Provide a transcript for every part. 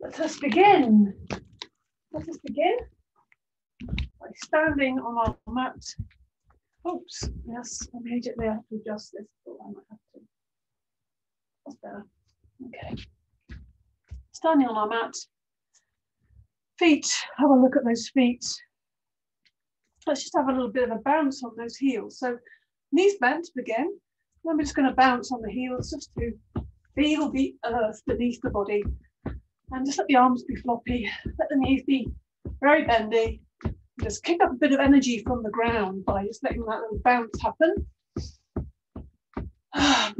Let us begin. Let us begin by standing on our mat. Oops, yes, immediately I have to adjust this. Oh, I might have to. That's better. Okay. Standing on our mat. Feet, have a look at those feet. Let's just have a little bit of a bounce on those heels. So knees bent again. We're just going to bounce on the heels just to feel the earth beneath the body and just let the arms be floppy, let the knees be very bendy. Just kick up a bit of energy from the ground by just letting that little bounce happen.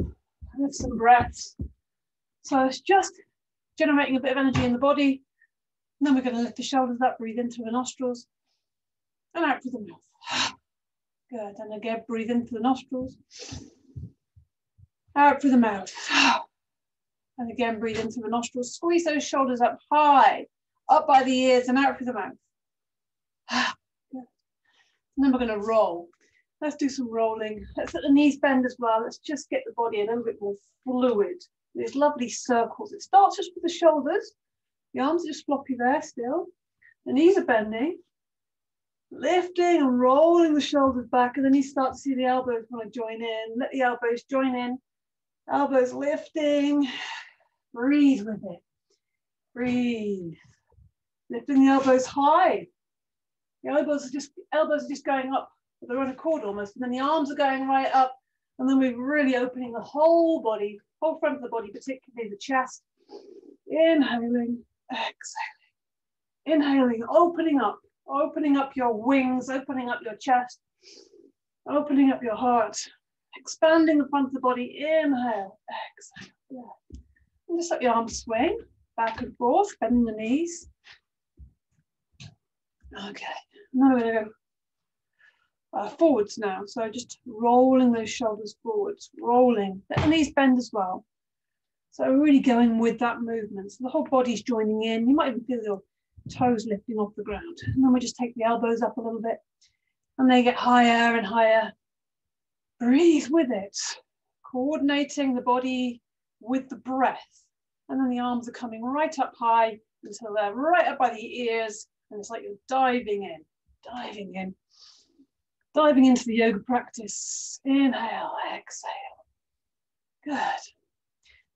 With some breaths. So it's just generating a bit of energy in the body. And then we're going to lift the shoulders up, breathe into the nostrils and out through the mouth. Good. And again, breathe into the nostrils, out through the mouth. And again, breathe into the nostrils. Squeeze those shoulders up high, up by the ears and out through the mouth. And then we're going to roll. Let's do some rolling. Let's let the knees bend as well. Let's just get the body a little bit more fluid. These lovely circles. It starts just with the shoulders. The arms are just floppy there still. The knees are bending. Lifting and rolling the shoulders back. And then you start to see the elbows want to join in. Let the elbows join in. Elbows lifting. Breathe with it. Breathe. Lifting the elbows high. The elbows are just elbows are just going up. They're on a cord almost. And then the arms are going right up. And then we're really opening the whole body, whole front of the body, particularly the chest. Inhaling, exhaling. Inhaling, opening up, opening up your wings, opening up your chest, opening up your heart, expanding the front of the body. Inhale, exhale. Yeah. And just let your arms swing back and forth, bending the knees. Okay, now we're going to go uh, forwards now. So just rolling those shoulders forwards, rolling. Let the knees bend as well. So really going with that movement. So the whole body's joining in. You might even feel your toes lifting off the ground. And then we just take the elbows up a little bit and they get higher and higher. Breathe with it, coordinating the body with the breath. And then the arms are coming right up high until they're right up by the ears. And it's like you're diving in, diving in, diving into the yoga practice. Inhale, exhale. Good.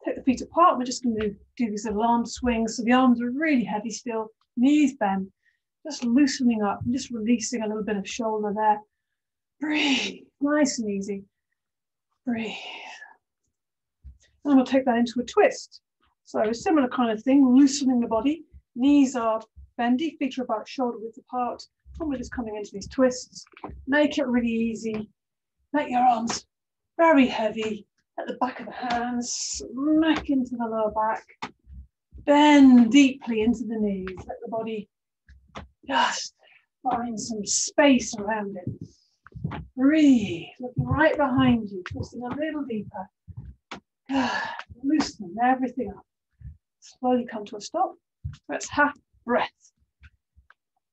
Take the feet apart. We're just going to do these little arm swings. So the arms are really heavy still, knees bend, just loosening up just releasing a little bit of shoulder there. Breathe, nice and easy. Breathe. And we'll take that into a twist. So a similar kind of thing, loosening the body. Knees are bendy, feet are about shoulder width apart. And we're just coming into these twists. Make it really easy. Make your arms very heavy at the back of the hands, smack into the lower back. Bend deeply into the knees. Let the body just find some space around it. Breathe, looking right behind you, twisting a little deeper. Loosen everything up. Slowly come to a stop. That's half breath.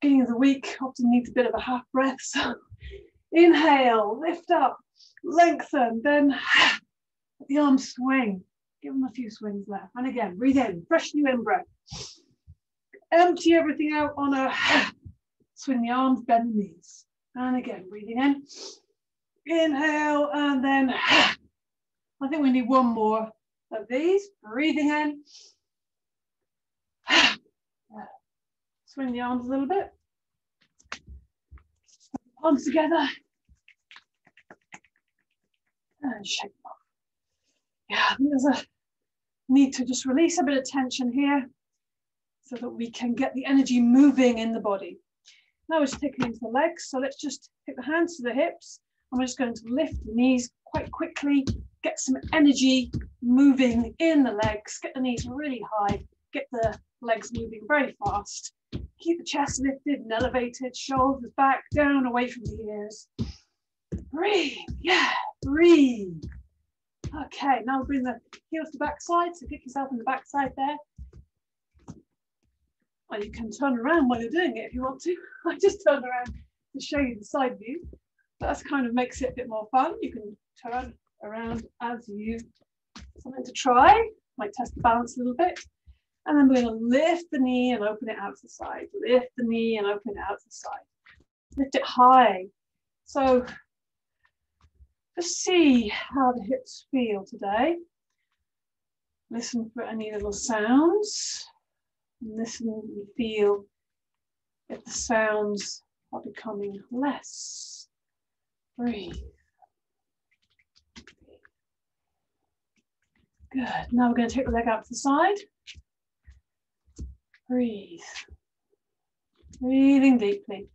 Beginning of the week often needs a bit of a half breath. So inhale, lift up, lengthen, then the arms swing. Give them a few swings there. And again, breathe in, fresh new in breath. Empty everything out on a swing the arms, bend the knees. And again, breathing in. Inhale, and then I think we need one more of these. Breathing in. Swing the arms a little bit. Arms together. And shake them off. Yeah, there's a need to just release a bit of tension here so that we can get the energy moving in the body. Now we're just taking into the legs. So let's just take the hands to the hips. And we're just going to lift the knees quite quickly, get some energy moving in the legs, get the knees really high, get the legs moving very fast. Keep the chest lifted and elevated, shoulders back, down, away from the ears. Breathe, yeah, breathe. Okay, now bring the heels to the backside, so kick yourself in the backside there. Or you can turn around while you're doing it if you want to. I just turned around to show you the side view. That kind of makes it a bit more fun. You can turn around as you something to try. Might test the balance a little bit. And then we're going to lift the knee and open it out to the side. Lift the knee and open it out to the side. Lift it high. So just see how the hips feel today. Listen for any little sounds. Listen and feel if the sounds are becoming less. Breathe. Good. Now we're going to take the leg out to the side. Breathe. Breathing deeply.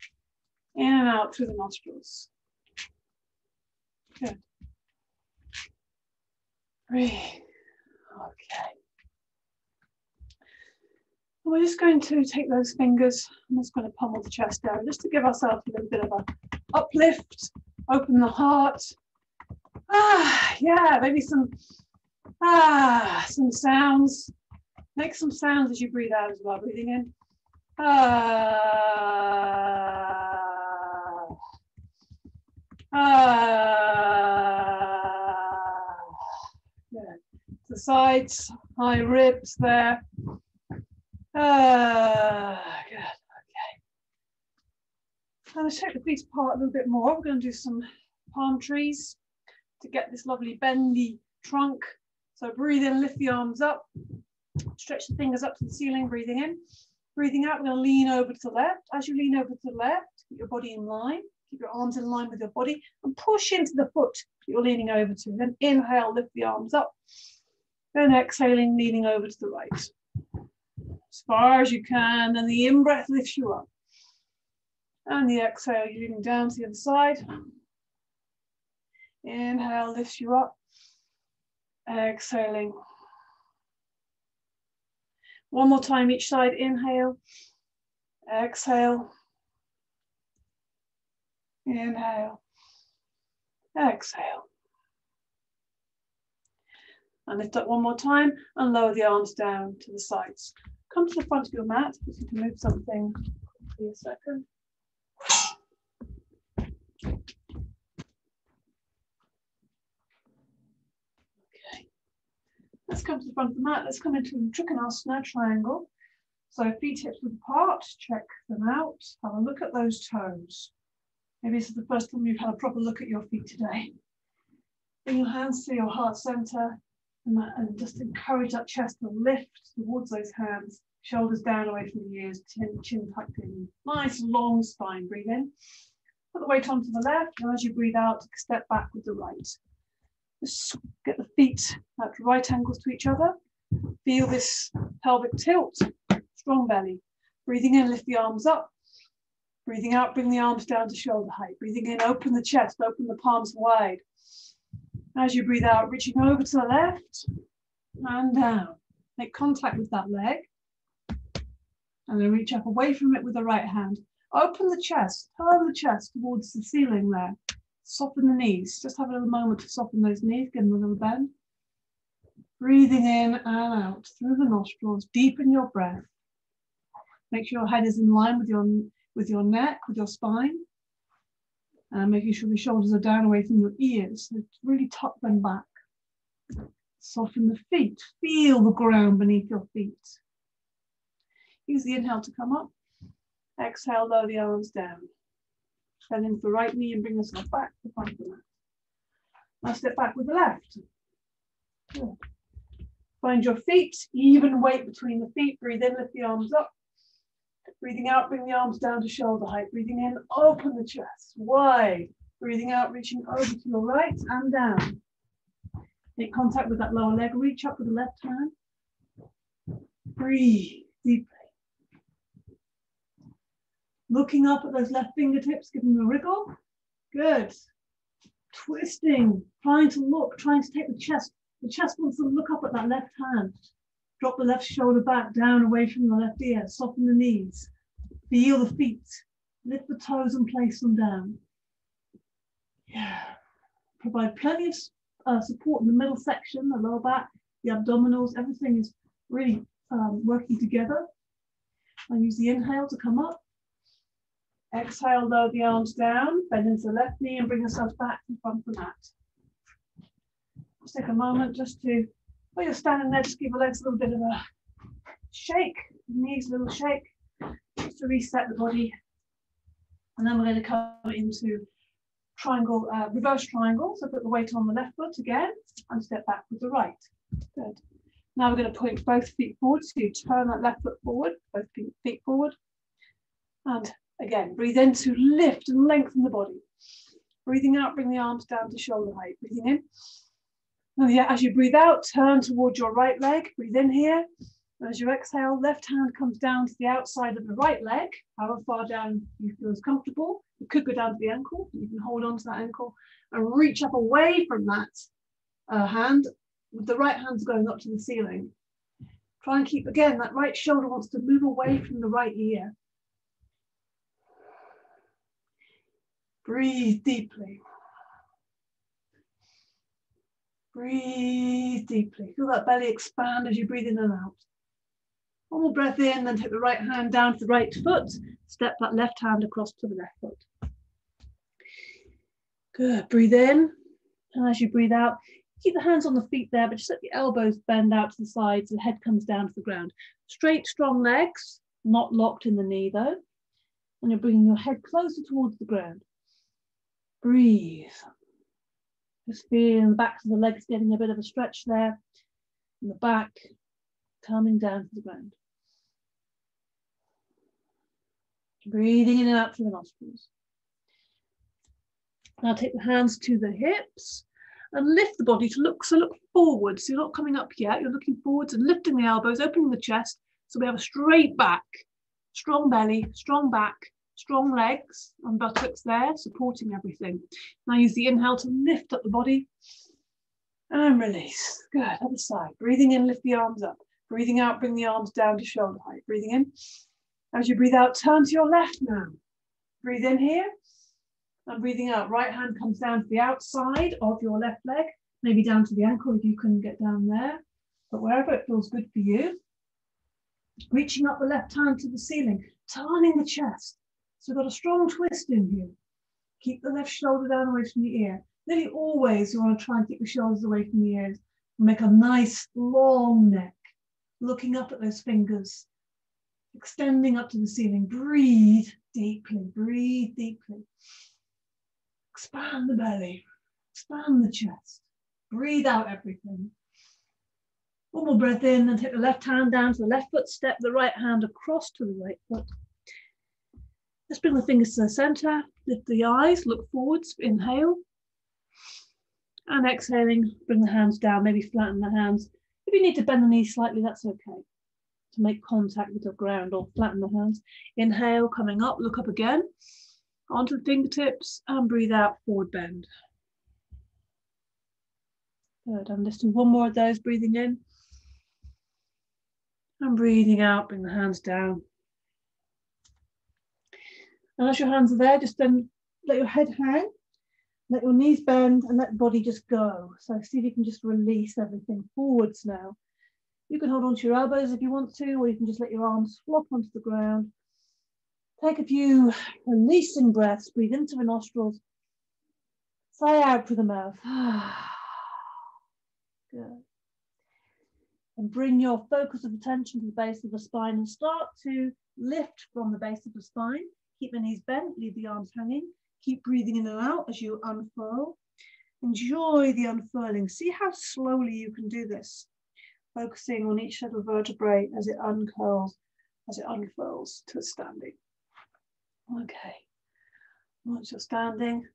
In and out through the nostrils. Good. Breathe. Okay. We're just going to take those fingers, I'm just going to pummel the chest down just to give ourselves a little bit of a uplift, open the heart. Ah, yeah, maybe some ah, some sounds. Make some sounds as you breathe out as well. Breathing in. Ah, ah. Good. The sides, high ribs there. Ah, good. Okay. To take the feet apart a little bit more. We're going to do some palm trees to get this lovely bendy trunk. So breathe in, lift the arms up, stretch the fingers up to the ceiling, breathing in. Breathing out, we're going to lean over to the left. As you lean over to the left, keep your body in line. Keep your arms in line with your body and push into the foot you're leaning over to. Then inhale, lift the arms up. Then exhaling, leaning over to the right as far as you can. And the in breath lifts you up. And the exhale, you're leaning down to the other side. Inhale lifts you up. Exhaling. One more time each side. Inhale. Exhale. Inhale. Exhale. And lift up one more time and lower the arms down to the sides come to the front of your mat. Just need to move something for a second. Let's come to the front of the mat. Let's come into a Trikonasana triangle. So feet hips width apart, check them out. Have a look at those toes. Maybe this is the first time you've had a proper look at your feet today. Bring your hands to your heart center and, and just encourage that chest to lift towards those hands, shoulders down away from the ears, chin, chin tucked in. Nice long spine. Breathe in. Put the weight onto the left, and as you breathe out, step back with the right. Get the feet at right angles to each other. Feel this pelvic tilt, strong belly. Breathing in, lift the arms up. Breathing out, bring the arms down to shoulder height. Breathing in, open the chest, open the palms wide. As you breathe out, reaching over to the left and down. Make contact with that leg. And then reach up away from it with the right hand. Open the chest, turn the chest towards the ceiling there. Soften the knees. Just have a little moment to soften those knees, give them a little bend. Breathing in and out through the nostrils. Deepen your breath. Make sure your head is in line with your, with your neck, with your spine And making sure the shoulders are down away from your ears. So really tuck them back. Soften the feet. Feel the ground beneath your feet. Use the inhale to come up. Exhale, lower the arms down. Bend into the right knee and bring yourself back to front of the mat. Now step back with the left. Good. Find your feet, even weight between the feet. Breathe in, lift the arms up. Breathing out, bring the arms down to shoulder height. Breathing in, open the chest wide. Breathing out, reaching over to your right and down. Make contact with that lower leg. Reach up with the left hand. Breathe deeply. Looking up at those left fingertips, giving them a wriggle. Good. Twisting, trying to look, trying to take the chest. The chest wants to look up at that left hand. Drop the left shoulder back, down away from the left ear. Soften the knees. Feel the feet. Lift the toes and place them down. Yeah. Provide plenty of uh, support in the middle section, the lower back, the abdominals. Everything is really um, working together. I use the inhale to come up. Exhale, lower the arms down, bend into the left knee and bring yourself back the front of the mat. Just take a moment just to while you're standing there, just give your legs a little bit of a shake, knees a little shake, just to reset the body. And then we're going to come into triangle, uh, reverse triangle. So put the weight on the left foot again and step back with the right. Good. Now we're going to point both feet forward. So you turn that left foot forward, both feet forward. And again, breathe in to lift and lengthen the body. Breathing out, bring the arms down to shoulder height. Breathing in. And yeah, as you breathe out, turn towards your right leg. Breathe in here. As you exhale, left hand comes down to the outside of the right leg, however far down you feel is comfortable. You could go down to the ankle. You can hold on to that ankle and reach up away from that uh, hand with the right hand going up to the ceiling. Try and keep, again, that right shoulder wants to move away from the right ear. Breathe deeply. Breathe deeply. Feel that belly expand as you breathe in and out. One more breath in, then take the right hand down to the right foot. Step that left hand across to the left foot. Good. Breathe in. And as you breathe out, keep the hands on the feet there, but just let the elbows bend out to the sides. The head comes down to the ground. Straight, strong legs, not locked in the knee though. And you're bringing your head closer towards the ground. Breathe. Just feeling the backs of the legs getting a bit of a stretch there. And the back coming down to the ground. Breathing in and out through the nostrils. Now take the hands to the hips and lift the body to look, so look forward. So you're not coming up yet, you're looking forwards and lifting the elbows, opening the chest. So we have a straight back, strong belly, strong back, strong legs and buttocks there, supporting everything. Now use the inhale to lift up the body and release. Good, other side. Breathing in, lift the arms up. Breathing out, bring the arms down to shoulder height. Breathing in. As you breathe out, turn to your left now. Breathe in here. And breathing out, right hand comes down to the outside of your left leg, maybe down to the ankle if you couldn't get down there, but wherever it feels good for you. Reaching up the left hand to the ceiling, turning the chest. So we've got a strong twist in here. Keep the left shoulder down away from the ear. Nearly always you want to try and keep the shoulders away from the ears. Make a nice long neck looking up at those fingers, extending up to the ceiling. Breathe deeply, breathe deeply. Expand the belly, expand the chest. Breathe out everything. One more breath in and take the left hand down to the left foot, step the right hand across to the right foot. Let's bring the fingers to the center, lift the eyes, look forwards, inhale. And exhaling, bring the hands down, maybe flatten the hands if you need to bend the knees slightly, that's okay. To make contact with the ground or flatten the hands. Inhale, coming up, look up again. Onto the fingertips and breathe out, forward bend. Good, and let's do one more of those, breathing in. And breathing out, bring the hands down. And as your hands are there, just then let your head hang let your knees bend and let the body just go. So see if you can just release everything forwards now. You can hold on to your elbows if you want to, or you can just let your arms flop onto the ground. Take a few releasing breaths. Breathe into the nostrils. Sigh out through the mouth. Good. And bring your focus of attention to the base of the spine and start to lift from the base of the spine. Keep the knees bent, leave the arms hanging. Keep breathing in and out as you unfurl. Enjoy the unfurling. See how slowly you can do this, focusing on each little vertebrae as it uncurls, as it unfurls to standing. Okay, once you're standing,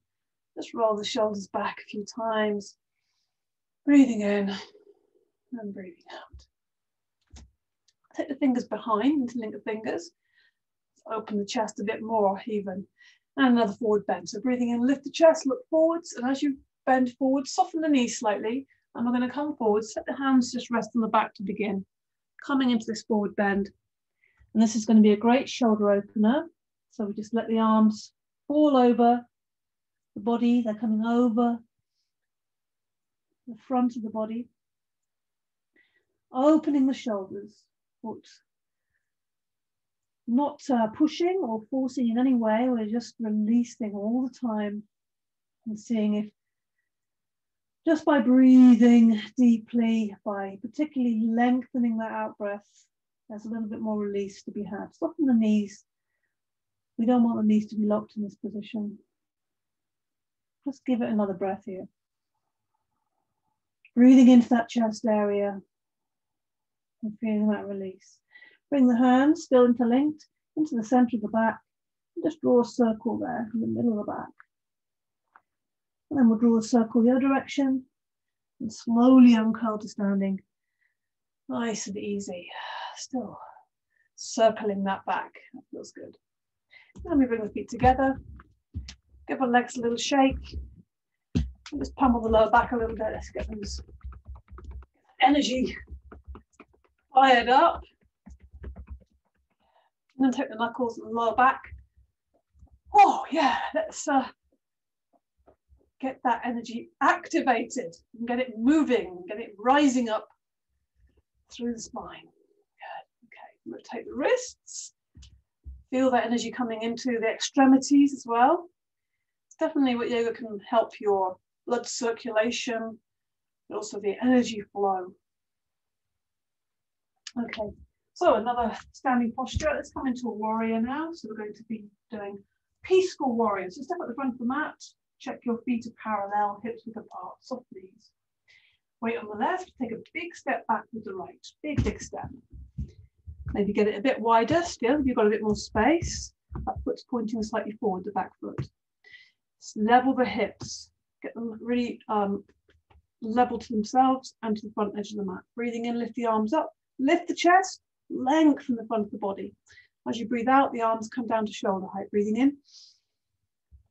just roll the shoulders back a few times, breathing in and breathing out. Take the fingers behind, interlink the fingers. Open the chest a bit more even. And another forward bend. So breathing in, lift the chest, look forwards. And as you bend forward, soften the knees slightly. And we're going to come forward, let the hands just rest on the back to begin. Coming into this forward bend. And this is going to be a great shoulder opener. So we just let the arms fall over the body. They're coming over the front of the body. Opening the shoulders. Oops not uh, pushing or forcing in any way, we're just releasing all the time and seeing if just by breathing deeply, by particularly lengthening that out breath, there's a little bit more release to be had. Soften the knees. We don't want the knees to be locked in this position. Just give it another breath here. Breathing into that chest area and feeling that release. Bring the hands still interlinked into the center of the back. And just draw a circle there in the middle of the back. And then we'll draw a circle the other direction and slowly uncurl to standing. Nice and easy. Still circling that back. That feels good. Then we bring the feet together. Give our legs a little shake. And just pummel the lower back a little bit. Let's get those energy fired up. And then take the knuckles and lower back. Oh yeah, let's uh, get that energy activated and get it moving, get it rising up through the spine. Good. Okay, rotate the wrists. Feel that energy coming into the extremities as well. It's definitely what yoga can help your blood circulation, but also the energy flow. Okay, so another standing posture. Let's come into a warrior now. So we're going to be doing peaceful warrior. So step at the front of the mat, check your feet are parallel, hips width apart, soft knees. Weight on the left, take a big step back with the right, big, big step. Maybe get it a bit wider still, you've got a bit more space. That foot's pointing slightly forward, the back foot. Just level the hips, get them really um, level to themselves and to the front edge of the mat. Breathing in, lift the arms up, lift the chest, lengthen the front of the body. As you breathe out, the arms come down to shoulder height. Breathing in.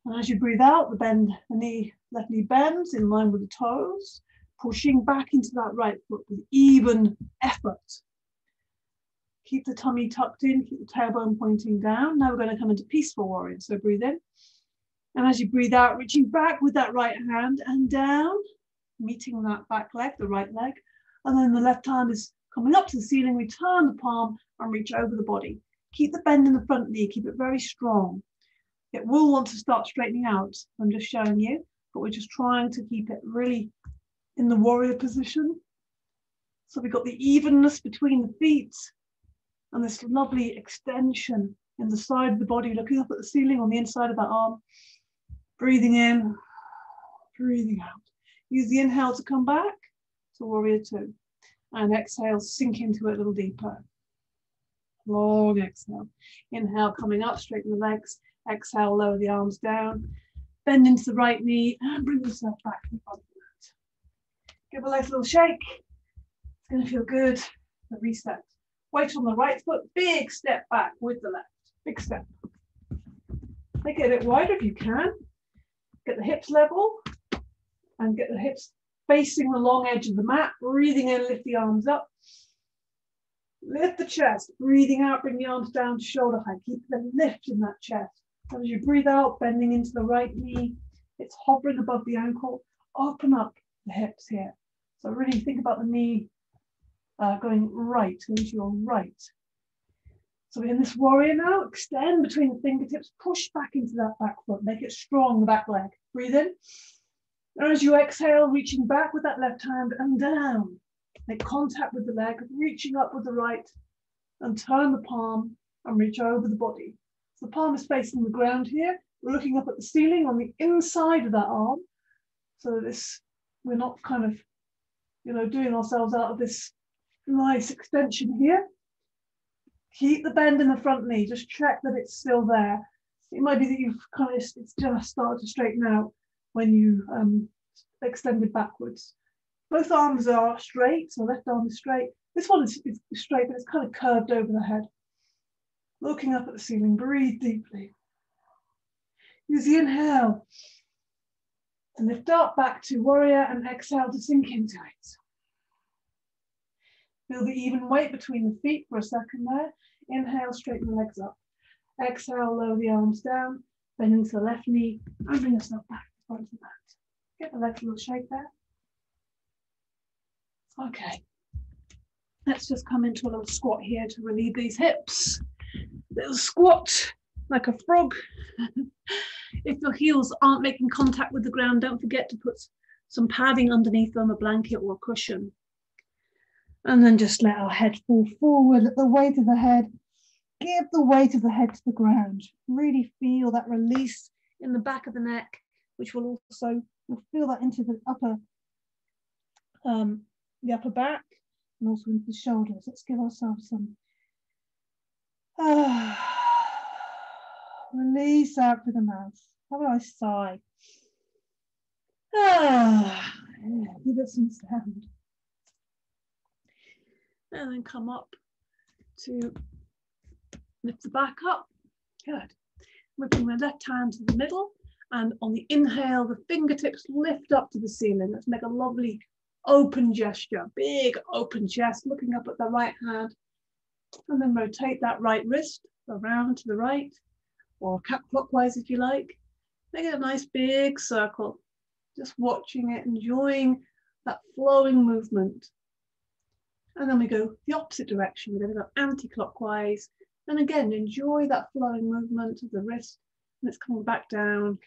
And as you breathe out, the bend, the knee, left knee bends in line with the toes, pushing back into that right foot with even effort. Keep the tummy tucked in, keep the tailbone pointing down. Now we're going to come into peaceful warrior. So breathe in. And as you breathe out, reaching back with that right hand and down, meeting that back leg, the right leg. And then the left hand is coming up to the ceiling. We turn the palm and reach over the body. Keep the bend in the front knee, keep it very strong. It will want to start straightening out. I'm just showing you, but we're just trying to keep it really in the warrior position. So we've got the evenness between the feet and this lovely extension in the side of the body, looking up at the ceiling on the inside of that arm. Breathing in, breathing out. Use the inhale to come back to warrior two. And exhale, sink into it a little deeper. Long exhale. Inhale, coming up, straighten the legs. Exhale, lower the arms down. Bend into the right knee and bring yourself back in front of the. Give the a little shake. It's going to feel good. A reset. Weight on the right foot. Big step back with the left. Big step. Make it a bit wider if you can. Get the hips level and get the hips facing the long edge of the mat. Breathing in, lift the arms up. Lift the chest. Breathing out, bring the arms down to shoulder height. Keep the lift in that chest. As you breathe out, bending into the right knee, it's hovering above the ankle. Open up the hips here. So really think about the knee uh, going right, into your right. So in this warrior now, extend between the fingertips, push back into that back foot, make it strong, the back leg. Breathe in. And as you exhale, reaching back with that left hand and down. Make contact with the leg, reaching up with the right, and turn the palm and reach over the body. So the palm is facing the ground here. We're looking up at the ceiling on the inside of that arm. So this, we're not kind of, you know, doing ourselves out of this nice extension here. Keep the bend in the front knee. Just check that it's still there. It might be that you've kind of, it's just started to straighten out when you um, extended backwards. Both arms are straight, so left arm is straight. This one is, is straight, but it's kind of curved over the head looking up at the ceiling, breathe deeply. Use the inhale to lift up back to warrior and exhale to sink into it. Feel the even weight between the feet for a second there. Inhale, straighten the legs up. Exhale, lower the arms down, bend into the left knee and bring yourself back Get the legs a little shake there. Okay. Let's just come into a little squat here to relieve these hips little squat like a frog. if your heels aren't making contact with the ground, don't forget to put some padding underneath them, a blanket or a cushion. And then just let our head fall forward, let the weight of the head, give the weight of the head to the ground. Really feel that release in the back of the neck, which will also we'll feel that into the upper, um, the upper back and also into the shoulders. Let's give ourselves some uh, release out through the mouth. Have a nice sigh. Ah, give it some sound. And then come up to lift the back up. Good. Whipping the left hand to the middle. And on the inhale, the fingertips lift up to the ceiling. Let's make a lovely open gesture. Big open chest, looking up at the right hand. And then rotate that right wrist around to the right, or cat clockwise if you like. Make it a nice big circle. Just watching it, enjoying that flowing movement. And then we go the opposite direction. We're going to go anti-clockwise. And again, enjoy that flowing movement of the wrist. And it's coming back down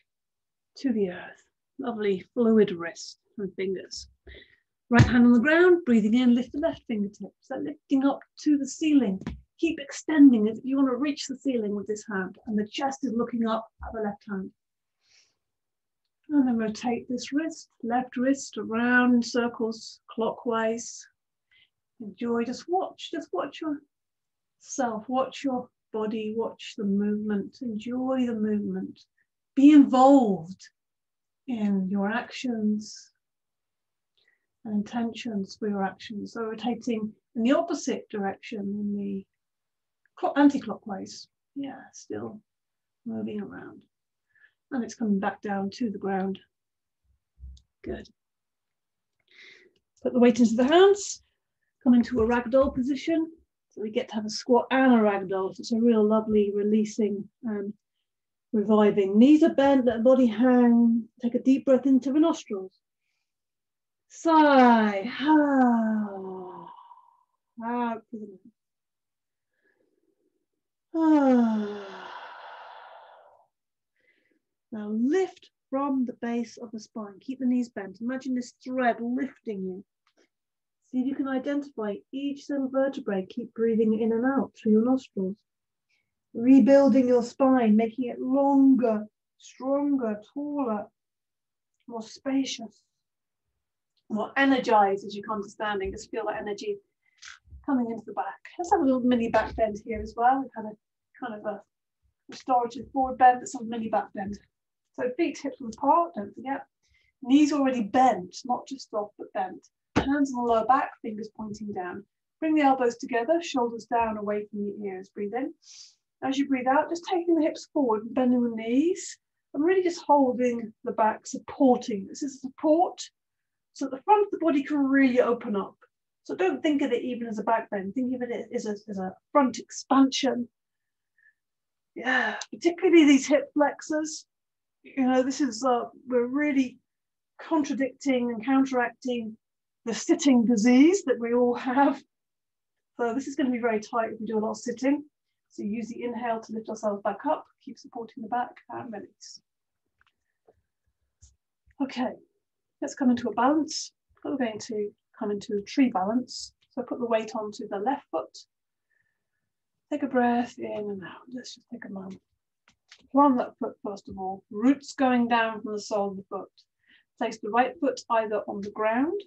to the earth. Lovely fluid wrist and fingers. Right hand on the ground, breathing in, lift the left fingertips. So lifting up to the ceiling. Keep extending if you want to reach the ceiling with this hand. And the chest is looking up at the left hand. And then rotate this wrist, left wrist around circles clockwise. Enjoy, just watch, just watch yourself, watch your body, watch the movement, enjoy the movement. Be involved in your actions and intentions for your actions. So rotating in the opposite direction, in the anti-clockwise. Yeah, still moving around. And it's coming back down to the ground. Good. Put the weight into the hands, come into a ragdoll position. So we get to have a squat and a ragdoll. So it's a real lovely releasing reviving. Knees are bent, let the body hang. Take a deep breath into the nostrils. Sigh. Out through the. Ah. Now lift from the base of the spine. Keep the knees bent. Imagine this thread lifting you. See if you can identify each little vertebrae. Keep breathing in and out through your nostrils. Rebuilding your spine, making it longer, stronger, taller, more spacious, more energized as you come to standing. Just feel that energy coming into the back. Let's have a little mini back bend here as well. We've had a kind of a restorative forward bend, but some mini back bend. So feet hips apart, don't forget. Knees already bent, not just off, but bent. Hands on the lower back, fingers pointing down. Bring the elbows together, shoulders down away from the ears. Breathe in. As you breathe out, just taking the hips forward bending the knees. And really just holding the back, supporting. This is support so the front of the body can really open up. So don't think of it even as a back bend. Think of it as a, as a front expansion. Yeah, particularly these hip flexors you know, this is, uh, we're really contradicting and counteracting the sitting disease that we all have. So this is going to be very tight if we do a lot of sitting. So use the inhale to lift ourselves back up, keep supporting the back and release. Okay, let's come into a balance. We're going to come into a tree balance. So put the weight onto the left foot. Take a breath in and out. Let's just take a moment plant that foot first of all, roots going down from the sole of the foot. Place the right foot either on the ground,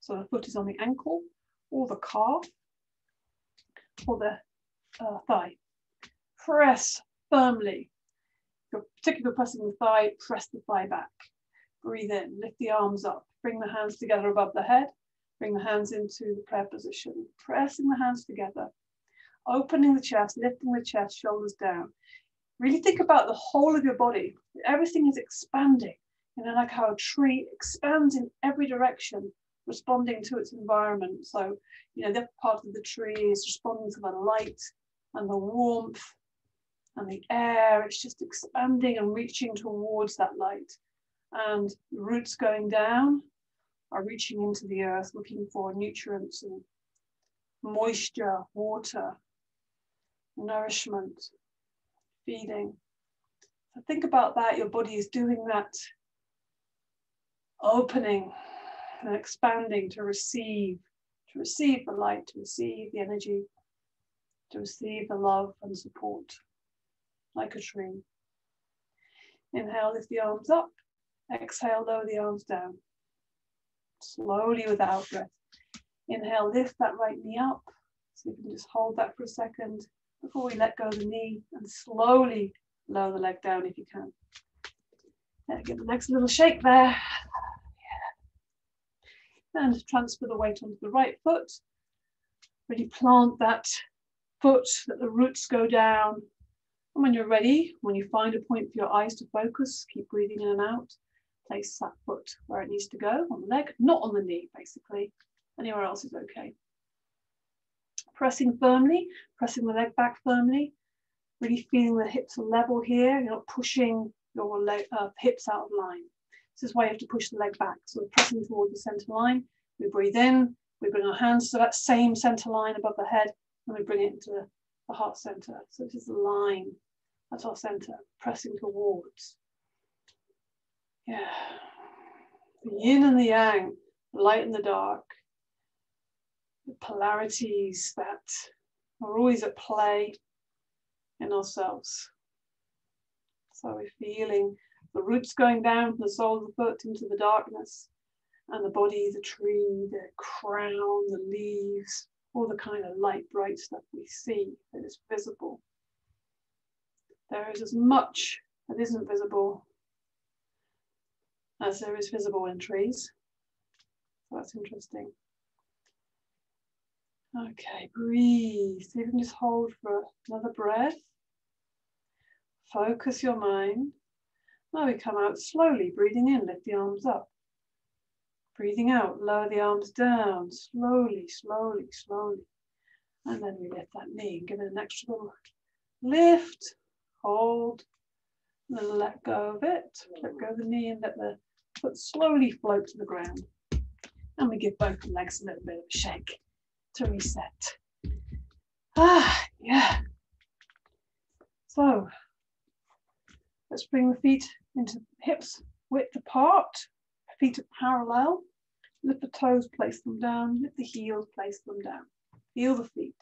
so the foot is on the ankle, or the calf, or the uh, thigh. Press firmly. If you're particularly pressing the thigh, press the thigh back. Breathe in, lift the arms up, bring the hands together above the head, bring the hands into the prayer position, pressing the hands together, opening the chest, lifting the chest, shoulders down. Really think about the whole of your body. Everything is expanding, you know, like how a tree expands in every direction, responding to its environment. So, you know, that part of the tree is responding to the light and the warmth and the air. It's just expanding and reaching towards that light. And roots going down are reaching into the earth, looking for nutrients and moisture, water, nourishment feeding. So think about that. Your body is doing that opening and expanding to receive, to receive the light, to receive the energy, to receive the love and support like a tree. Inhale, lift the arms up. Exhale, lower the arms down. Slowly without breath. Inhale, lift that right knee up. So you can just hold that for a second before we let go of the knee and slowly lower the leg down if you can. Get the a little shake there. And transfer the weight onto the right foot. Really plant that foot, that the roots go down. And when you're ready, when you find a point for your eyes to focus, keep breathing in and out. Place that foot where it needs to go, on the leg, not on the knee, basically. Anywhere else is okay. Pressing firmly, pressing the leg back firmly, really feeling the hips are level here. You're not pushing your leg, uh, hips out of line. This is why you have to push the leg back. So we're pressing towards the center line. We breathe in, we bring our hands to that same center line above the head, and we bring it into the heart center. So this is the line at our center, pressing towards. Yeah. The yin and the yang, the light and the dark, the polarities that are always at play in ourselves. So we're feeling the roots going down from the sole of the foot into the darkness, and the body, the tree, the crown, the leaves, all the kind of light, bright stuff we see that is visible. There is as much that isn't visible as there is visible in trees. So that's interesting. Okay, breathe. See if you can just hold for another breath. Focus your mind. Now we come out slowly, breathing in, lift the arms up. Breathing out, lower the arms down, slowly, slowly, slowly. And then we lift that knee and give it an extra little lift, hold, and then let go of it. Let go of the knee and let the foot slowly float to the ground. And we give both legs a little bit of a shake to reset. Ah, yeah. So let's bring the feet into hips width apart, feet are parallel. Lift the toes, place them down. Lift the heels, place them down. Feel the feet.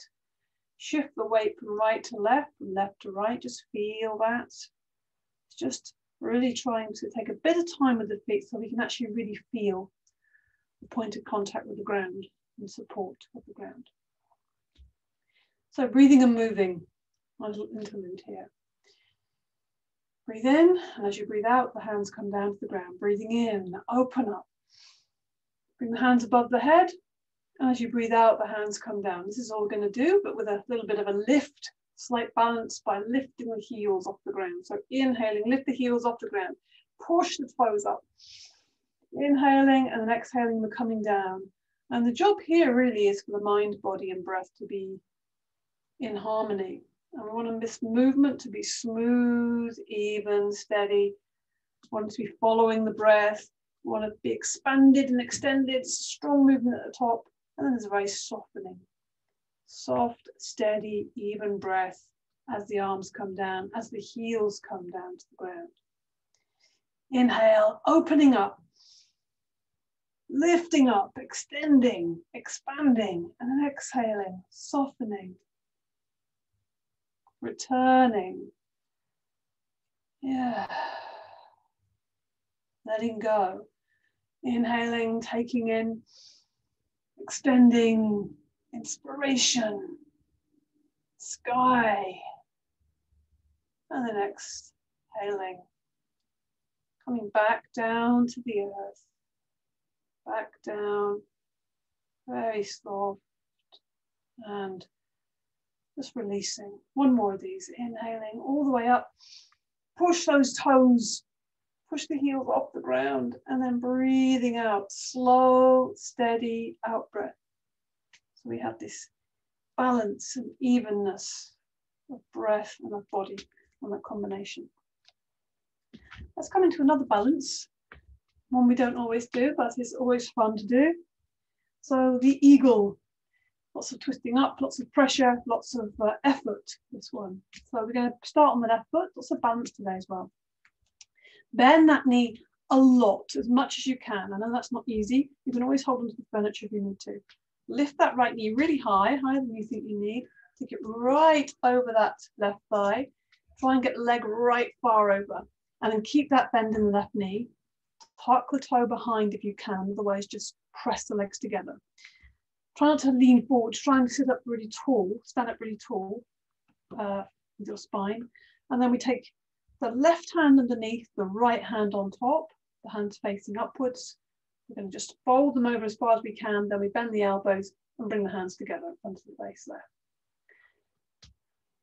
Shift the weight from right to left, from left to right. Just feel that. It's just really trying to take a bit of time with the feet so we can actually really feel the point of contact with the ground and support of the ground. So breathing and moving, a little interlude here. Breathe in, and as you breathe out, the hands come down to the ground. Breathing in, open up. Bring the hands above the head, and as you breathe out, the hands come down. This is all we're going to do, but with a little bit of a lift, slight balance by lifting the heels off the ground. So inhaling, lift the heels off the ground, push the toes up. Inhaling and then exhaling, we're coming down. And the job here really is for the mind, body, and breath to be in harmony. And we want this movement to be smooth, even, steady. We want to be following the breath. We want to be expanded and extended, strong movement at the top. And then there's a very softening. Soft, steady, even breath as the arms come down, as the heels come down to the ground. Inhale, opening up lifting up, extending, expanding, and exhaling, softening, returning. Yeah. Letting go. Inhaling, taking in, extending, inspiration, sky. And then exhaling, coming back down to the earth back down, very soft, and just releasing. One more of these, inhaling all the way up. Push those toes, push the heels off the ground, and then breathing out, slow, steady out breath. So we have this balance and evenness of breath and of body on that combination. Let's come into another balance one we don't always do, but it's always fun to do. So the eagle, lots of twisting up, lots of pressure, lots of uh, effort, this one. So we're going to start on the left foot, lots of balance today as well. Bend that knee a lot, as much as you can. I know that's not easy. You can always hold onto the furniture if you need to. Lift that right knee really high, higher than you think you need. Take it right over that left thigh. Try and get the leg right far over. And then keep that bend in the left knee. Tuck the toe behind if you can, otherwise just press the legs together. Try not to lean forward, try and sit up really tall, stand up really tall uh, with your spine. And then we take the left hand underneath, the right hand on top, the hands facing upwards. We're going to just fold them over as far as we can, then we bend the elbows and bring the hands together of the base there.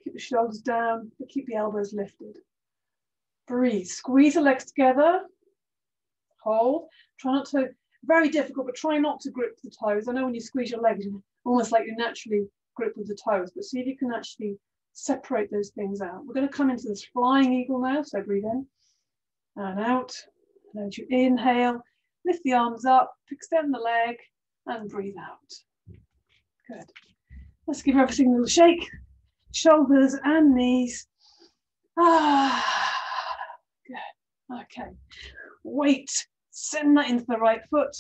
Keep the shoulders down, but keep the elbows lifted. Breathe, squeeze the legs together, hold. Try not to, very difficult, but try not to grip the toes. I know when you squeeze your legs, almost like you naturally grip with the toes, but see if you can actually separate those things out. We're going to come into this flying eagle now, so breathe in and out. And as you inhale, lift the arms up, extend the leg, and breathe out. Good. Let's give everything a little shake. Shoulders and knees. Ah, good. Okay. Weight. Send that into the right foot.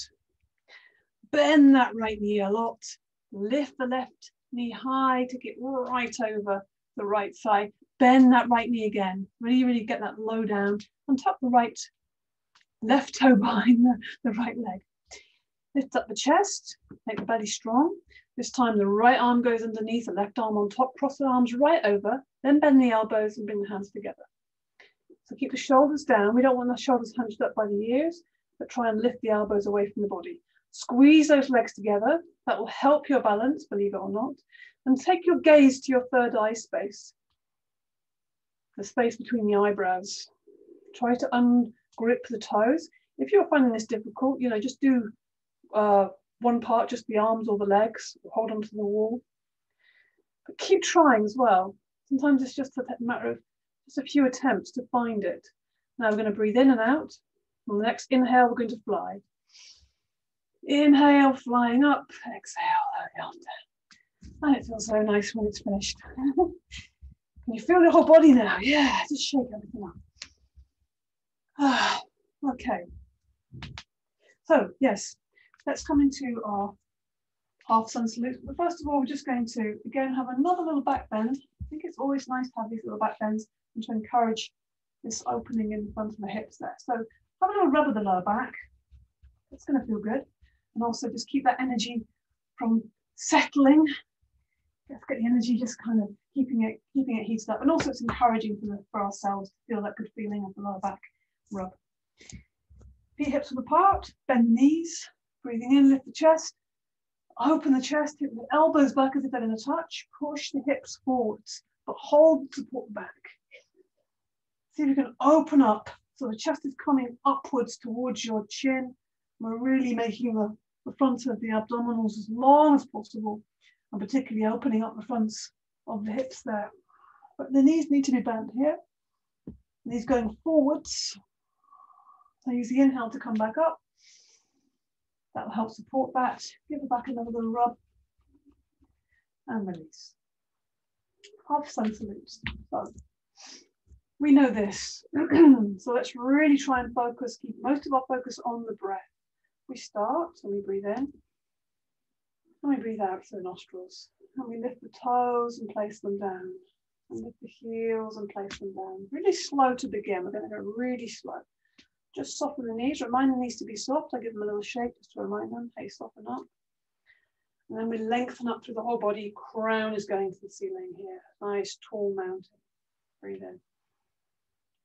Bend that right knee a lot. Lift the left knee high to get right over the right thigh. Bend that right knee again. Really, really get that low down and tuck the right left toe behind the, the right leg. Lift up the chest, make the belly strong. This time the right arm goes underneath, the left arm on top, cross the arms right over, then bend the elbows and bring the hands together. So keep the shoulders down. We don't want the shoulders hunched up by the ears, but try and lift the elbows away from the body. Squeeze those legs together. That will help your balance, believe it or not. And take your gaze to your third eye space, the space between the eyebrows. Try to ungrip the toes. If you're finding this difficult, you know, just do uh, one part, just the arms or the legs, hold onto the wall. But keep trying as well. Sometimes it's just a matter of just a few attempts to find it. Now we're going to breathe in and out. On the next inhale, we're going to fly. Inhale, flying up. Exhale, down. And it feels so nice when it's finished. Can you feel your whole body now? Yeah, just shake everything up. Ah, okay. So, yes, let's come into our half sun salute. But first of all, we're just going to, again, have another little back bend. I think it's always nice to have these little back bends and to encourage this opening in the front of the hips there. So have a little rub of the lower back. It's going to feel good. And also just keep that energy from settling. Let's get the energy just kind of keeping it keeping it heated up. And also it's encouraging for, the, for ourselves to feel that good feeling of the lower back rub. Feet hips apart. Bend knees. Breathing in lift the chest. Open the chest hit the elbows back as if they're in a touch. Push the hips forwards but hold the support back. See if you can open up so the chest is coming upwards towards your chin we're really making the, the front of the abdominals as long as possible and particularly opening up the fronts of the hips there. But the knees need to be bent here. Knees going forwards. So use the inhale to come back up. That will help support that. Give the back another little rub. And release. Half sun salutes. So we know this. so let's really try and focus, keep most of our focus on the breath. We start, so we breathe in. And we breathe out through the nostrils. And we lift the toes and place them down. And lift the heels and place them down. Really slow to begin. We're going to go really slow. Just soften the knees. Remind the knees to be soft. I give them a little shake just to remind them. Hey, soften up. And then we lengthen up through the whole body. Crown is going to the ceiling here. Nice tall mountain. Breathe in.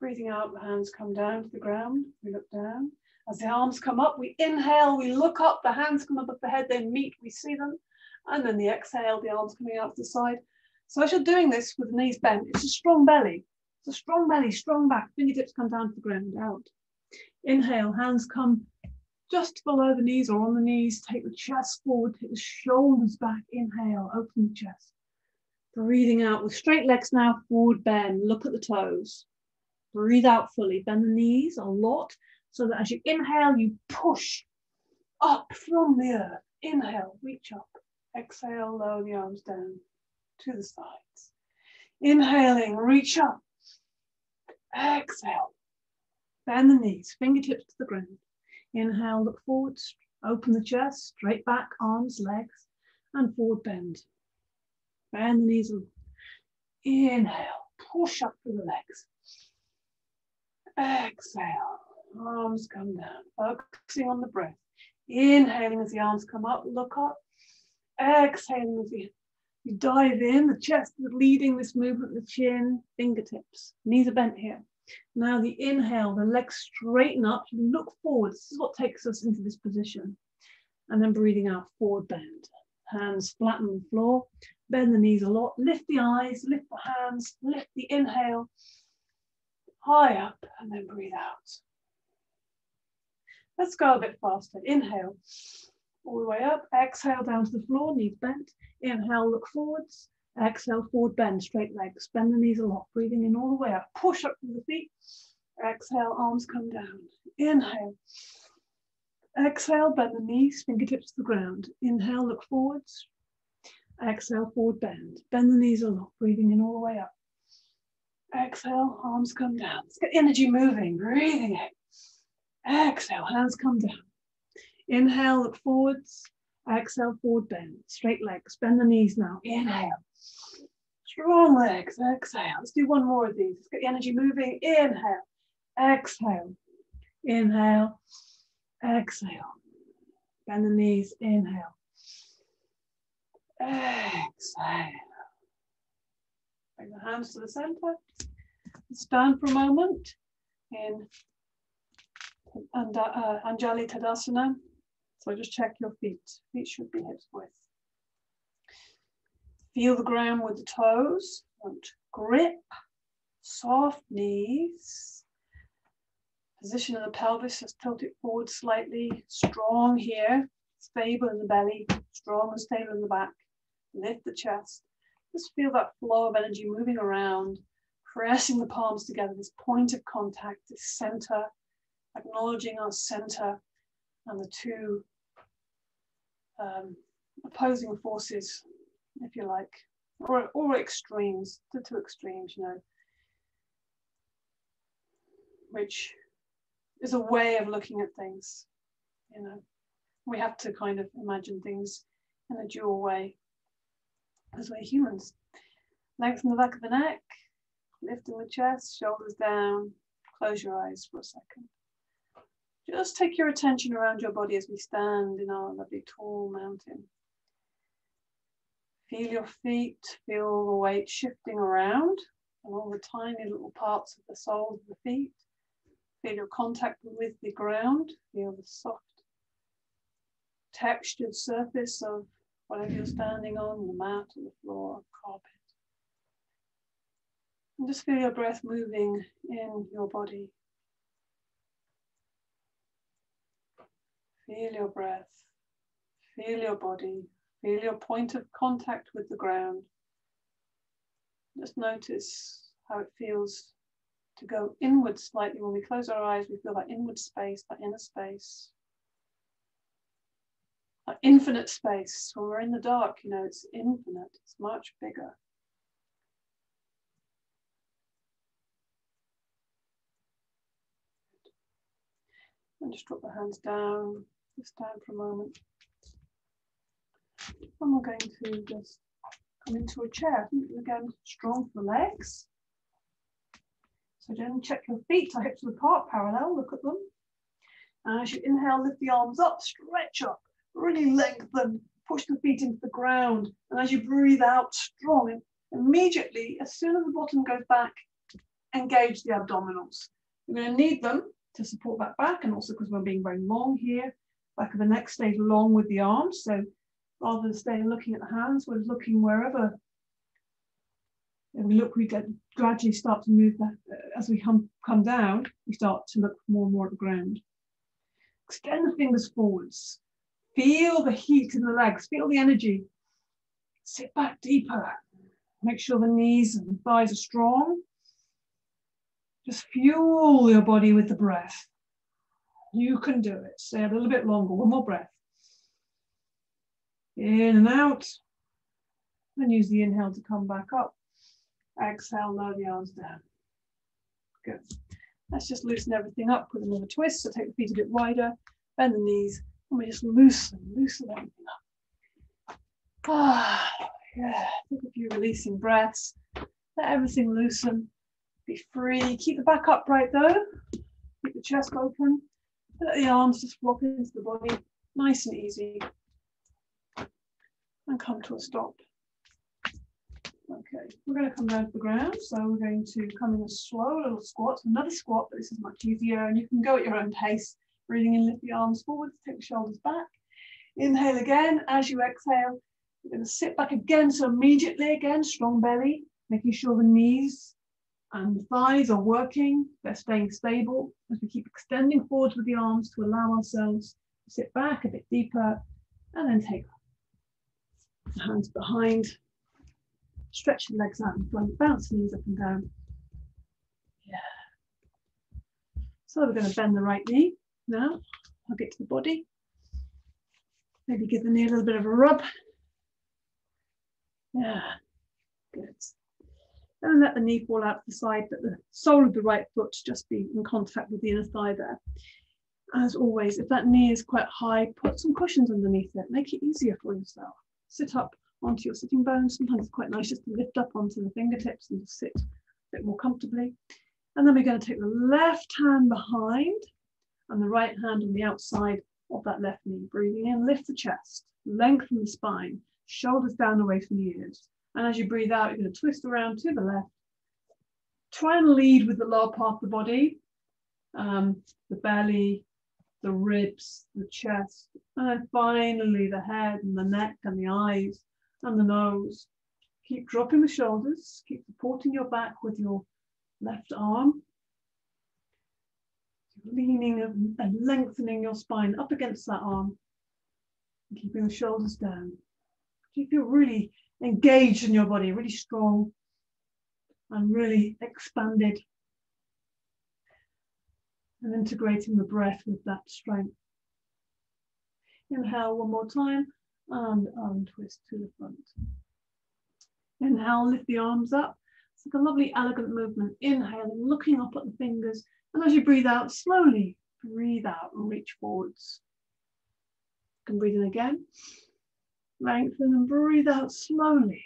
Breathing out, the hands come down to the ground. We look down. As the arms come up, we inhale, we look up, the hands come above the head, they meet, we see them. And then the exhale, the arms coming out to the side. So as you're doing this with the knees bent, it's a strong belly. It's a strong belly, strong back, fingertips come down to the ground, out. Inhale, hands come just below the knees or on the knees. Take the chest forward, take the shoulders back. Inhale, open the chest. Breathing out with straight legs now, forward bend. Look at the toes. Breathe out fully. Bend the knees a lot so that as you inhale, you push up from the earth. Inhale, reach up. Exhale, lower the arms down to the sides. Inhaling, reach up. Exhale, bend the knees, fingertips to the ground. Inhale, look forwards, open the chest, straight back, arms, legs. and forward bend. Bend the knees. Inhale, push up through the legs. Exhale, arms come down, focusing on the breath. Inhaling as the arms come up, look up. Exhaling as you, you dive in, the chest is leading this movement, the chin, fingertips, knees are bent here. Now the inhale, the legs straighten up, look forward. This is what takes us into this position. And then breathing out, forward bend. Hands flatten the floor, bend the knees a lot, lift the eyes, lift the hands, lift the inhale, high up, and then breathe out. Let's go a bit faster. Inhale, all the way up. Exhale down to the floor, knees bent. Inhale, look forwards. Exhale, forward bend, straight legs. Bend the knees a lot. Breathing in all the way up. Push up through the feet. Exhale, arms come down. Inhale. Exhale, bend the knees, fingertips to the ground. Inhale, look forwards. Exhale, forward bend. Bend the knees a lot. Breathing in all the way up. Exhale, arms come down. Let's get energy moving. Breathing in. Exhale, hands come down. Inhale, look forwards. Exhale, forward bend. Straight legs. Bend the knees now. Inhale. Strong legs. Exhale. Let's do one more of these. Let's get the energy moving. Inhale. Exhale. Inhale. Exhale. Bend the knees. Inhale. Exhale. Bring the hands to the center. Stand for a moment in uh, Anjali Tadasana. So just check your feet. Feet should be hips width. Feel the ground with the toes. Grip. Soft knees. Position of the pelvis, just tilt it forward slightly. Strong here. Stable in the belly. Strong and stable in the back. Lift the chest. Just feel that flow of energy moving around. Pressing the palms together. This point of contact, this center. Acknowledging our center and the two um, opposing forces, if you like, or, or extremes, the two extremes, you know, which is a way of looking at things, you know. We have to kind of imagine things in a dual way as we're humans. Lengthen the back of the neck, lifting the chest, shoulders down, close your eyes for a second. Just take your attention around your body as we stand in our lovely tall mountain. Feel your feet, feel the weight shifting around and all the tiny little parts of the soles of the feet. Feel your contact with the ground, feel the soft textured surface of whatever you're standing on, the mat or the floor or carpet. And just feel your breath moving in your body. Feel your breath, feel your body, feel your point of contact with the ground. Just notice how it feels to go inward slightly. When we close our eyes, we feel that inward space, that inner space. Infinite space. When we're in the dark, you know, it's infinite, it's much bigger. And just drop the hands down. Just stand for a moment. And we're going to just come into a chair. Again, strong for the legs. So then check your feet, hips are apart, parallel, look at them. And as you inhale, lift the arms up, stretch up, really lengthen, push the feet into the ground. And as you breathe out strong, immediately, as soon as the bottom goes back, engage the abdominals. You're going to need them to support that back and also because we're being very long here, back of the neck stays long with the arms. So rather than staying looking at the hands, we're looking wherever and we look, we get, gradually start to move that uh, as we come, come down, we start to look more and more at the ground. Extend the fingers forwards. Feel the heat in the legs, feel the energy. Sit back deeper. Make sure the knees and the thighs are strong. Just fuel your body with the breath. You can do it. Stay a little bit longer. One more breath. In and out. And use the inhale to come back up. Exhale, lower the arms down. Good. Let's just loosen everything up with another twist. So take the feet a bit wider, bend the knees, and just loosen, loosen everything up. Ah, yeah, take a few releasing breaths. Let everything loosen. Be free. Keep the back upright though. Keep the chest open. Let the arms just flop into the body. Nice and easy. And come to a stop. Okay, we're going to come down to the ground. So we're going to come in a slow little squat, another squat, but this is much easier. And you can go at your own pace. Breathing in, lift the arms forward, take the shoulders back. Inhale again. As you exhale, you're going to sit back again. So immediately again, strong belly, making sure the knees and thighs are working. They're staying stable as we keep extending forwards with the arms to allow ourselves to sit back a bit deeper and then take hands behind. Stretch the legs out in front, bounce the knees up and down. Yeah. So we're going to bend the right knee now. Hug it to the body. Maybe give the knee a little bit of a rub. Yeah, good. And let the knee fall out to the side, but the sole of the right foot just be in contact with the inner thigh there. As always, if that knee is quite high, put some cushions underneath it. Make it easier for yourself. Sit up onto your sitting bones. Sometimes it's quite nice just to lift up onto the fingertips and just sit a bit more comfortably. And then we're going to take the left hand behind and the right hand on the outside of that left knee. Breathing in, lift the chest, lengthen the spine, shoulders down away from the ears. And as you breathe out, you're going to twist around to the left. Try and lead with the lower part of the body, um, the belly, the ribs, the chest, and then finally the head and the neck and the eyes and the nose. Keep dropping the shoulders, keep supporting your back with your left arm. Leaning and lengthening your spine up against that arm, keeping the shoulders down. You feel really engaged in your body, really strong and really expanded. And integrating the breath with that strength. Inhale one more time and arm twist to the front. Inhale, lift the arms up. It's like a lovely, elegant movement. Inhaling, looking up at the fingers. And as you breathe out, slowly breathe out and reach forwards. You can breathe in again. Lengthen and breathe out slowly,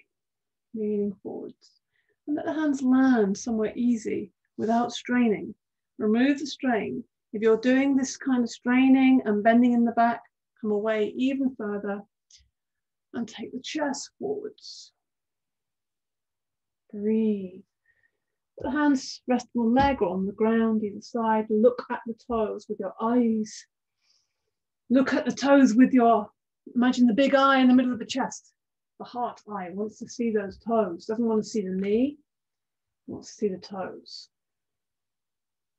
leaning forwards. And let the hands land somewhere easy without straining. Remove the strain. If you're doing this kind of straining and bending in the back, come away even further and take the chest forwards. Breathe. The hands rest on the leg or on the ground either side. Look at the toes with your eyes. Look at the toes with your Imagine the big eye in the middle of the chest. The heart eye wants to see those toes, doesn't want to see the knee, wants to see the toes.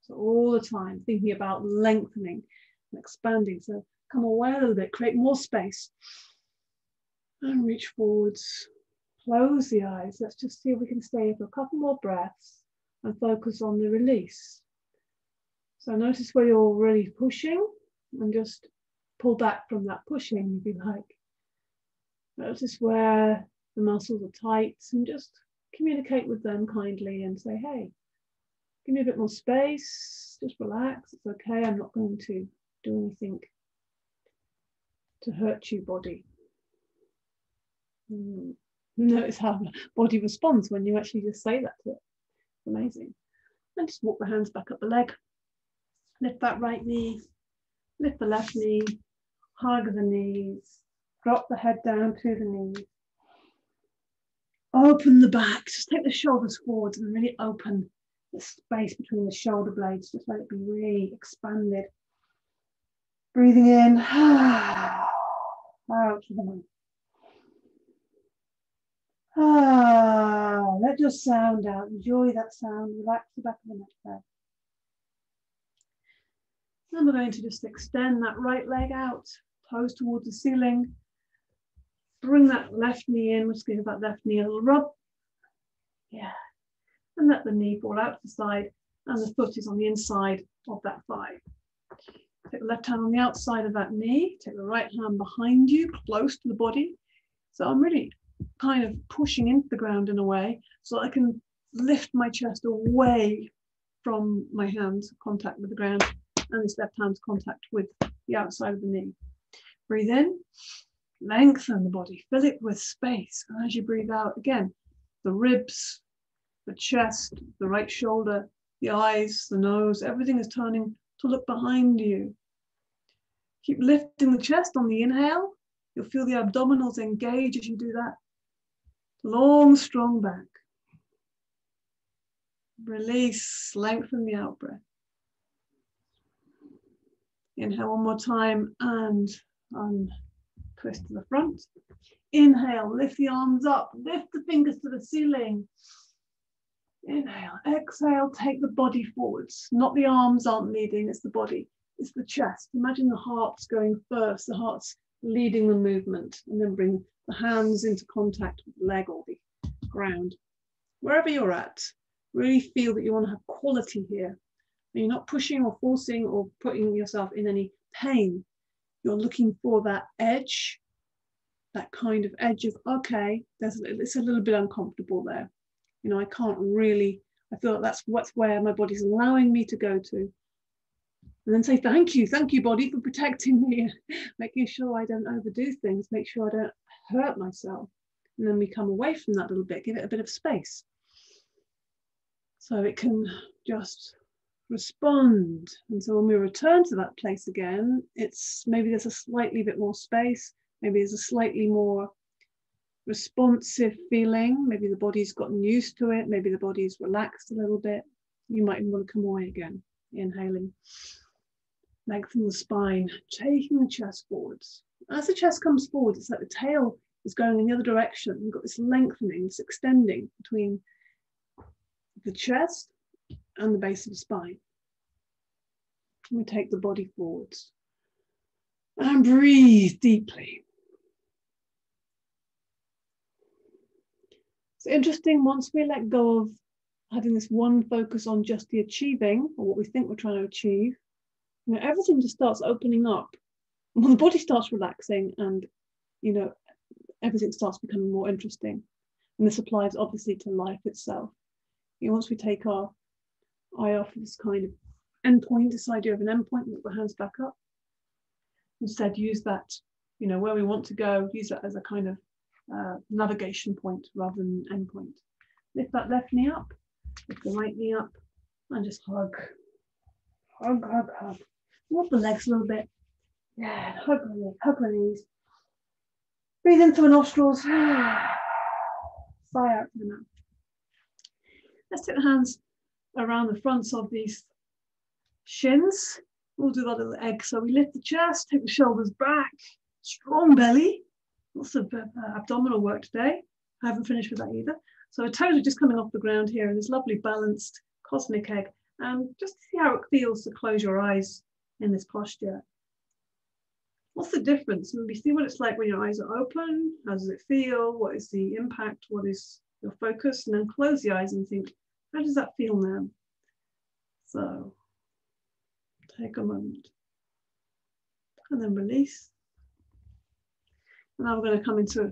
So all the time thinking about lengthening and expanding. So come away a little bit, create more space. And reach forwards. Close the eyes. Let's just see if we can stay for a couple more breaths and focus on the release. So notice where you're really pushing and just pull back from that pushing, if you like. Notice where the muscles are tight and just communicate with them kindly and say, hey, give me a bit more space, just relax, it's okay, I'm not going to do anything to hurt you, body. Mm. Notice how the body responds when you actually just say that to it. Amazing. And just walk the hands back up the leg. Lift that right knee, lift the left knee, hug the knees, drop the head down to the knees. Open the back, just take the shoulders forwards and really open the space between the shoulder blades, just let it be really expanded. Breathing in, out to the mouth. Ah, let your sound out. Enjoy that sound. Relax the back of the neck there. Then we're going to just extend that right leg out toes towards the ceiling. Bring that left knee in, We're just give that left knee a little rub. Yeah. And let the knee fall out to the side and the foot is on the inside of that thigh. Take the left hand on the outside of that knee, take the right hand behind you, close to the body. So I'm really kind of pushing into the ground in a way so I can lift my chest away from my hands, contact with the ground, and this left hand's contact with the outside of the knee. Breathe in, lengthen the body, fill it with space. And as you breathe out, again, the ribs, the chest, the right shoulder, the eyes, the nose, everything is turning to look behind you. Keep lifting the chest on the inhale. You'll feel the abdominals engage as you do that. Long, strong back. Release, lengthen the out breath. Inhale one more time and twist to the front. Inhale, lift the arms up, lift the fingers to the ceiling. Inhale, exhale, take the body forwards. Not the arms aren't leading, it's the body, it's the chest. Imagine the heart's going first, the heart's leading the movement, and then bring the hands into contact with the leg or the ground. Wherever you're at, really feel that you want to have quality here. You're not pushing or forcing or putting yourself in any pain. You're looking for that edge, that kind of edge of, okay, there's, it's a little bit uncomfortable there. You know, I can't really, I feel like that's what's where my body's allowing me to go to. And then say, thank you, thank you, body, for protecting me, making sure I don't overdo things, make sure I don't hurt myself. And then we come away from that little bit, give it a bit of space. So it can just respond. And so when we return to that place again, it's maybe there's a slightly bit more space, maybe there's a slightly more responsive feeling. Maybe the body's gotten used to it, maybe the body's relaxed a little bit. You might even want to come away again, inhaling. Lengthen the spine, taking the chest forwards. As the chest comes forward, it's like the tail is going in the other direction. You've got this lengthening, this extending between the chest and the base of the spine. We take the body forwards and breathe deeply. It's interesting once we let go of having this one focus on just the achieving or what we think we're trying to achieve, you know, everything just starts opening up. When the body starts relaxing and you know everything starts becoming more interesting. And this applies obviously to life itself. You know, once we take our eye off this kind of endpoint, this idea of an endpoint, put the hands back up. Instead, use that, you know, where we want to go, use that as a kind of uh, navigation point rather than endpoint. Lift that left knee up, lift the right knee up, and just hug. Hug, hug, hug. Move the legs a little bit. Yeah, hug the knees, hug the knees. Breathe in through the nostrils. Sigh out through the mouth. Let's take the hands around the fronts of these shins. We'll do that little egg. So we lift the chest, take the shoulders back, strong belly. Lots of uh, abdominal work today. I haven't finished with that either. So we're totally just coming off the ground here in this lovely balanced cosmic egg. And just see how it feels to close your eyes in this posture. What's the difference? Maybe see what it's like when your eyes are open. How does it feel? What is the impact? What is your focus? And then close the eyes and think, how does that feel now? So take a moment and then release. And now we're going to come into,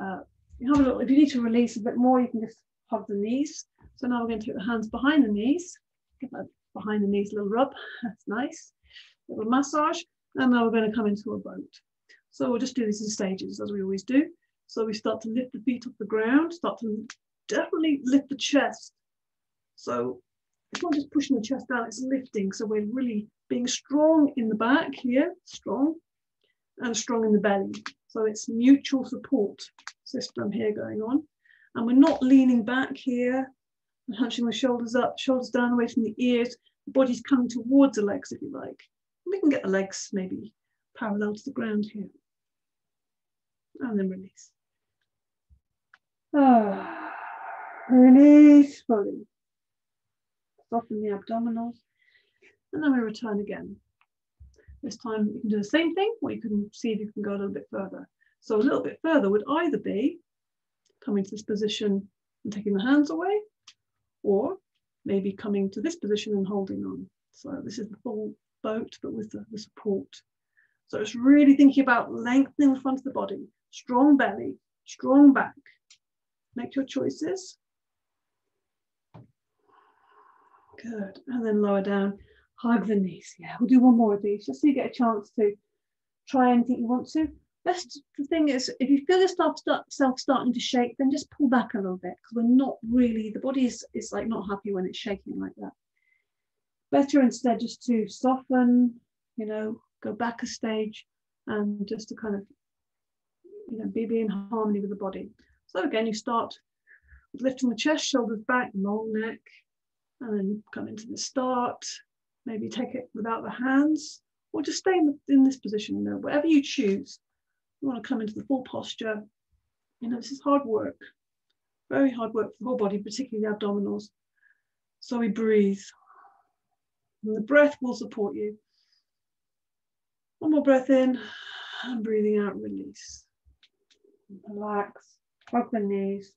uh, you have a little, if you need to release a bit more, you can just hug the knees. So now we're going to take the hands behind the knees, give that behind the knees a little rub, that's nice. Little massage, and now we're going to come into a boat. So we'll just do this in stages as we always do. So we start to lift the feet off the ground, start to definitely lift the chest so it's not just pushing the chest down, it's lifting. So we're really being strong in the back here, strong, and strong in the belly. So it's mutual support system here going on. And we're not leaning back here, and hunching the shoulders up, shoulders down away from the ears. The body's coming towards the legs, if you like. We can get the legs maybe parallel to the ground here. And then release. Ah, release fully soften the abdominals, and then we return again. This time you can do the same thing, or you can see if you can go a little bit further. So a little bit further would either be coming to this position and taking the hands away, or maybe coming to this position and holding on. So this is the full boat, but with the, the support. So it's really thinking about lengthening the front of the body, strong belly, strong back. Make your choices. Good. And then lower down, hug the knees. Yeah, we'll do one more of these just so you get a chance to try anything you want to. best thing is if you feel yourself start, self starting to shake, then just pull back a little bit because we're not really the body is, is like not happy when it's shaking like that. Better instead just to soften, you know, go back a stage and just to kind of you know be, be in harmony with the body. So again, you start lifting the chest, shoulders back, long neck, and then come into the start. Maybe take it without the hands, or just stay in, in this position. You know, whatever you choose. You want to come into the full posture. You know, this is hard work, very hard work for the whole body, particularly the abdominals. So we breathe. And the breath will support you. One more breath in and breathing out, release. Relax, hug the knees.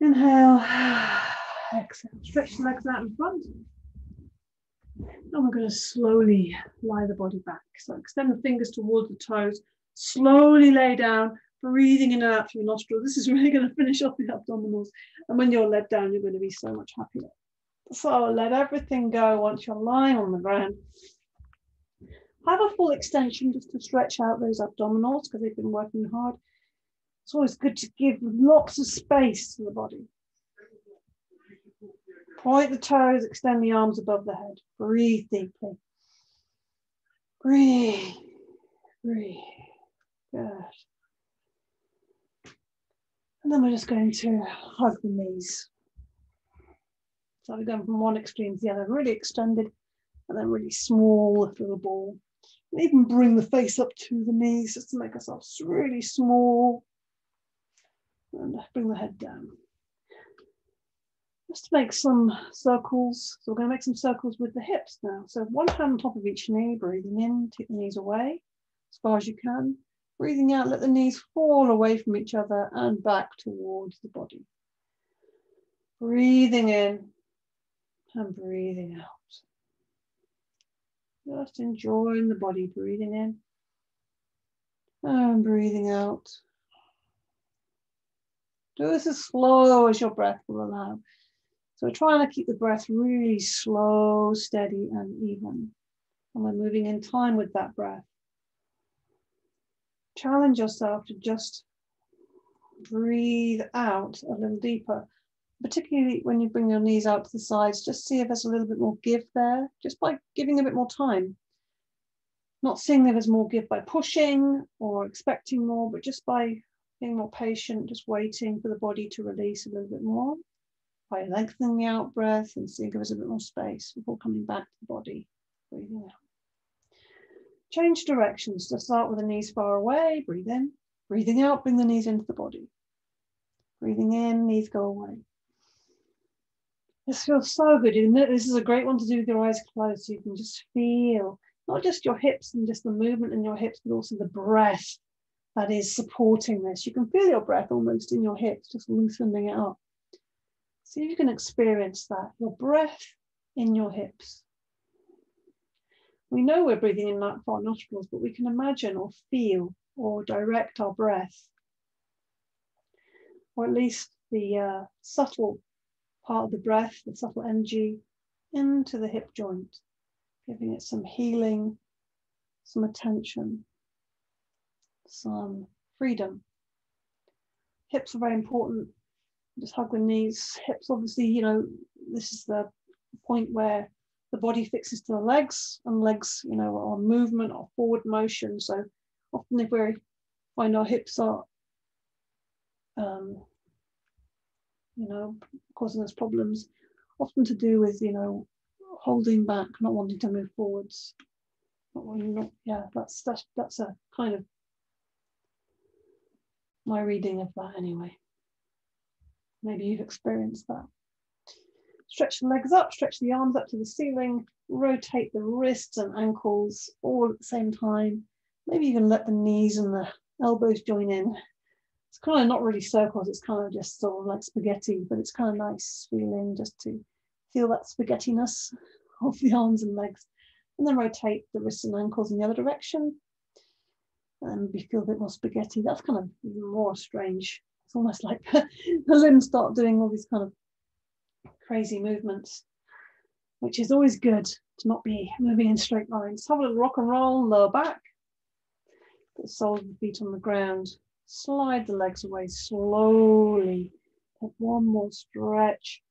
Inhale, exhale, stretch the legs out in front. And we're going to slowly lie the body back. So extend the fingers towards the toes, slowly lay down, breathing in and out through the nostrils. This is really going to finish off the abdominals. And when you're let down, you're going to be so much happier. So let everything go once you're lying on the ground. Have a full extension just to stretch out those abdominals because they've been working hard. It's always good to give lots of space to the body. Point the toes, extend the arms above the head. Breathe deeply. Breathe, breathe. Good. And then we're just going to hug the knees. So we're going from one extreme to the other, really extended, and then really small little ball. And even bring the face up to the knees just to make ourselves really small. And bring the head down just to make some circles. So we're going to make some circles with the hips now. So one hand on top of each knee, breathing in, take the knees away as far as you can. Breathing out, let the knees fall away from each other and back towards the body. Breathing in and breathing out. Just enjoying the body, breathing in and breathing out. Do this as slow as your breath will allow. So we're trying to keep the breath really slow, steady, and even. And we're moving in time with that breath. Challenge yourself to just breathe out a little deeper, particularly when you bring your knees out to the sides. Just see if there's a little bit more give there, just by giving a bit more time. Not seeing if there's more give by pushing or expecting more, but just by being more patient, just waiting for the body to release a little bit more by lengthening the out breath and seeing if there's a bit more space before coming back to the body, breathing out. Change directions to start with the knees far away, breathe in, breathing out, bring the knees into the body. Breathing in, knees go away. This feels so good. This is a great one to do with your eyes closed. So you can just feel not just your hips and just the movement in your hips, but also the breath that is supporting this. You can feel your breath almost in your hips, just loosening it up. See if you can experience that, your breath in your hips. We know we're breathing in that our nostrils, but we can imagine or feel or direct our breath, or at least the uh, subtle part of the breath, the subtle energy, into the hip joint, giving it some healing, some attention, some freedom. Hips are very important just hug the knees, hips. Obviously, you know, this is the point where the body fixes to the legs, and legs, you know, are movement or forward motion. So often, if we find our hips are, um, you know, causing us problems, often to do with, you know, holding back, not wanting to move forwards. Not yeah, that's that's that's a kind of my reading of that anyway. Maybe you've experienced that. Stretch the legs up, stretch the arms up to the ceiling, rotate the wrists and ankles all at the same time. Maybe even let the knees and the elbows join in. It's kind of not really circles, it's kind of just sort of like spaghetti, but it's kind of nice feeling just to feel that spaghettiness of the arms and legs. And then rotate the wrists and ankles in the other direction. And we feel a bit more spaghetti. That's kind of more strange it's almost like the limbs start doing all these kind of crazy movements, which is always good to not be moving in straight lines. Have a little rock and roll, lower back, Put the soles of the feet on the ground. Slide the legs away slowly. Take one more stretch.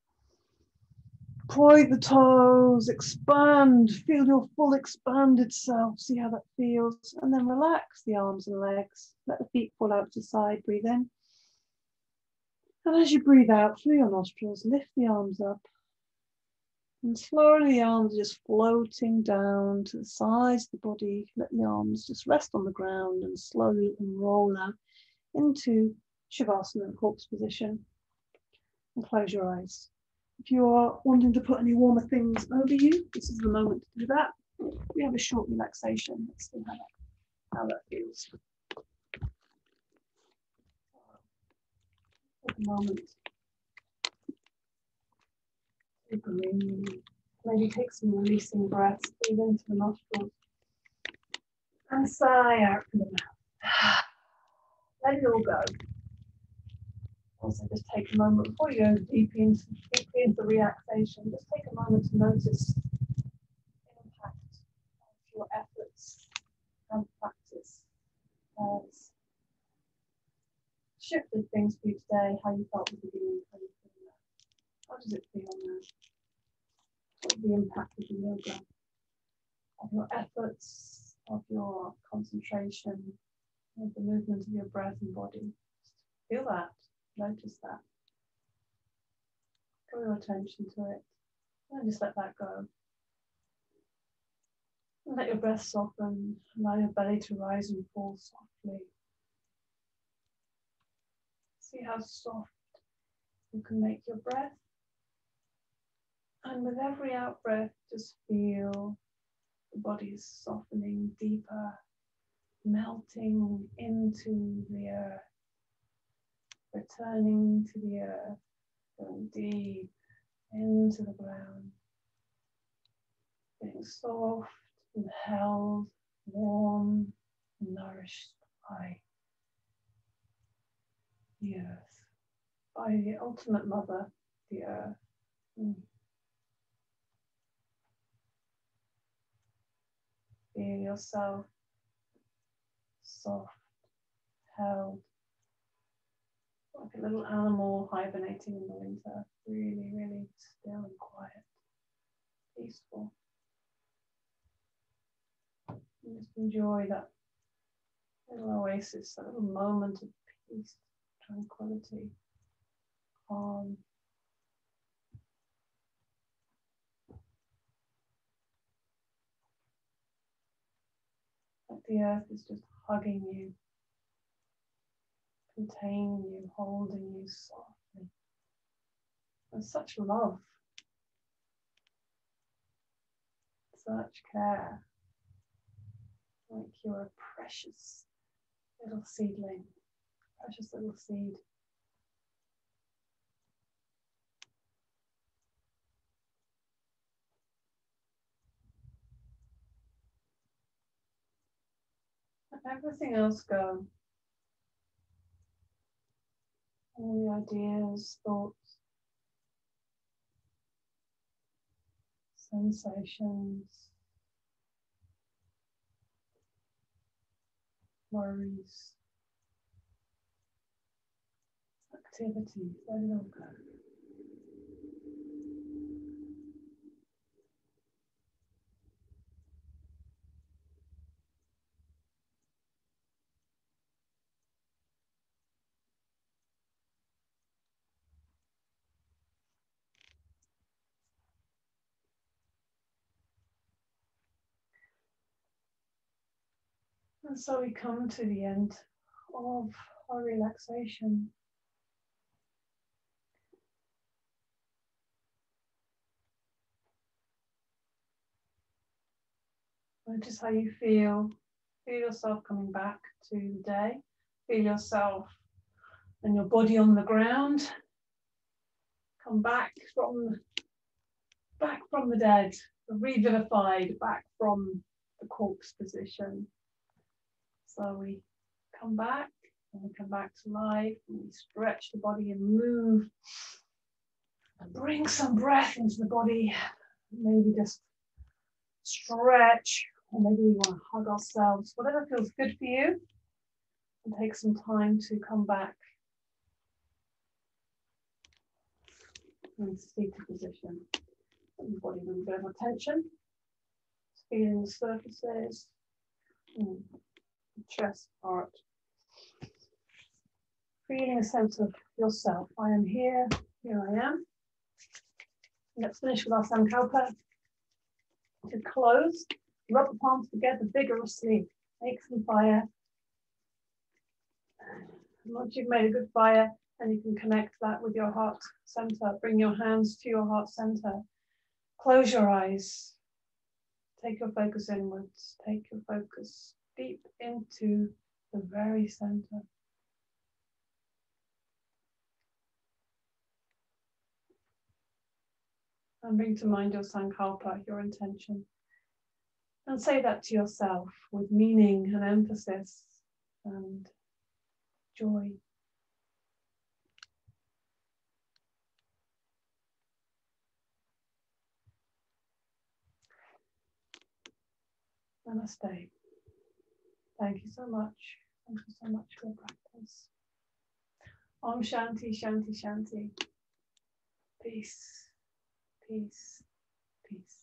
Point the toes, expand, feel your full expanded self, see how that feels, and then relax the arms and legs. Let the feet fall out to the side, breathe in. And as you breathe out through your nostrils, lift the arms up. And slowly the arms just floating down to the sides of the body. Let the arms just rest on the ground and slowly roll out into Shavasana, corpse position. And close your eyes. If you are wanting to put any warmer things over you, this is the moment to do that. We have a short relaxation. Let's see how that, how that feels. Take a moment. Maybe take some releasing breaths. Breathe into the nostrils and sigh out from the mouth. Let it all go also just take a moment before you go deep into, deeply into relaxation, just take a moment to notice the impact of your efforts and practice has shifted things for you today, how you felt at the beginning, how you feel now. How does it feel now? What's the impact of the yoga, of your efforts, of your concentration, of the movement of your breath and body? Just feel that. Notice that. Draw your attention to it and just let that go. And let your breath soften. Allow your belly to rise and fall softly. See how soft you can make your breath. And with every out breath, just feel the body's softening deeper, melting into the earth returning to the earth, going deep into the ground, being soft and held, warm, nourished by the earth, by the ultimate mother, the earth. Mm. Yourself soft, held, like a little animal hibernating in the winter, really, really still and quiet, peaceful. And just enjoy that little oasis, that little moment of peace, tranquility, calm. The earth is just hugging you containing you, holding you softly. With such love, such care, like you're a precious little seedling, precious little seed. Everything else go. all the ideas, thoughts, sensations, worries, activities, let it all go. And so we come to the end of our relaxation. Notice how you feel. Feel yourself coming back to the day. Feel yourself and your body on the ground. Come back from back from the dead, revivified, back from the corpse position. So we come back and we come back to life and we stretch the body and move and bring some breath into the body. Maybe just stretch Or maybe we want to hug ourselves, whatever feels good for you. And take some time to come back into seated position. Body with a bit of attention. Feeling the surfaces, mm. Chest part. Feeling a sense of yourself. I am here, here I am. Let's finish with our Sankalpa. To close, rub the palms together vigorously, make some fire. once you've made a good fire, and you can connect that with your heart center, bring your hands to your heart center. Close your eyes. Take your focus inwards. Take your focus deep into the very center. And bring to mind your sankalpa, your intention. And say that to yourself with meaning and emphasis and joy. Namaste. Thank you so much. Thank you so much for your practice. Om Shanti, Shanti, Shanti. Peace, peace, peace.